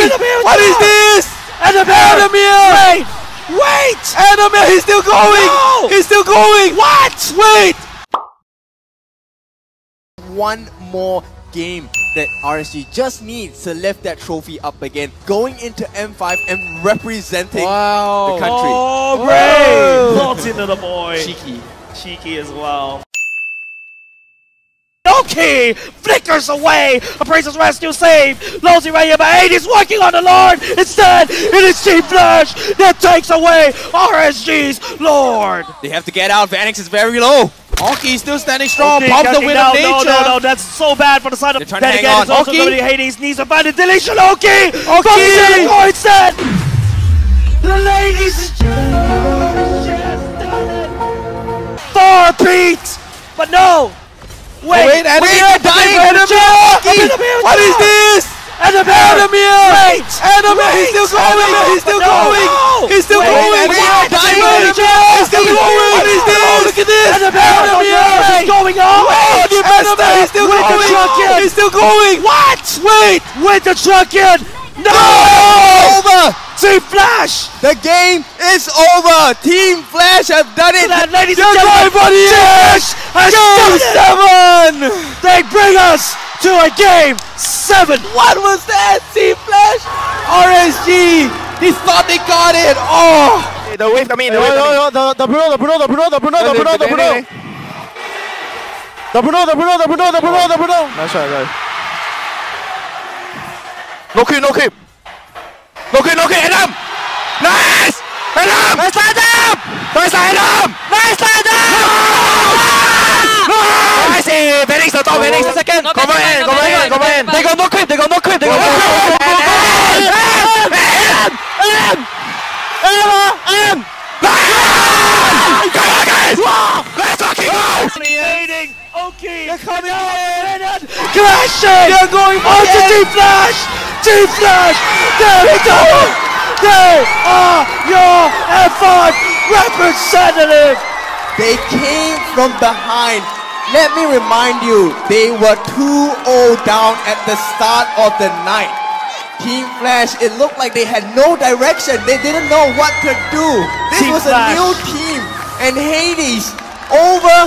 in the middle What is now. this? Adamir! Adamir! Wait! Wait! Adamir, he's still going! No! He's still going! What? Wait! one more game that RSG just needs to lift that trophy up again, going into M5 and representing Wow. the country. Oh, Whoa. great! Lots into the boy. Cheeky. Cheeky as well. Okay, flickers away. A Princess Rescue save. Losey right here, but Hades working on the Lord. Instead, it is Team Flash that takes away RSG's Lord. They have to get out. Vanix is very low. Oki still standing strong. Okay, Pump the win down. of No, nature. no, no, that's so bad for the side of They're trying to Then hang again, on. it's also Oki. going to Hades needs to find a deletion. Oki! Oki! The core instead! The ladies! Four beats! But no! Wait! Wait, Adamir wait, dying! Adamir! What is this? Adamir! Adamir! Wait! Adamir, he's still going! He's still going! He's still going! Wow, dying! Adamir, He's still going! What is this? Look at this! Adamir! Adamir! What is going on? Wait! Adamir, he's still going! He's still going! What? Wait! With the truck in! No! Over! Team Flash! The game is over! Team Flash have done it! That, ladies You're and gentlemen, for the edge! has Game done it! They bring us to a game seven. What was that? Team Flash! RSG! He thought they got it! Oh! The wave coming in, the wave no, coming no, the, the Bruno, the Bruno, the Bruno, the Bruno, the Bruno, the Bruno! The Bruno, the Bruno, the Bruno, the Bruno, the Bruno! Nice try, nice. No creep, no creep. No creep, no creep, Adam! Nice! Adam! Nice line up! Nice line up! Nice line up! Nice! eh, Phoenix, the top, Phoenix, the second. Come on in, come on in, come on in. They got no creep, they got no creep, they got no creep. Adam! Adam! Adam! Adam! Adam! Come on, guys! Let's fucking go! Leading Oki. They're coming in! Crashing. They're going for onto the Team Flash. Team Flash. There we go. They are your F5 representative. They came from behind. Let me remind you, they were 2-0 down at the start of the night. Team Flash, it looked like they had no direction. They didn't know what to do. This Team was Flash. a new team. And Hades, over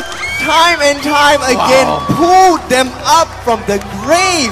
time and time again, pulled them up from the grave.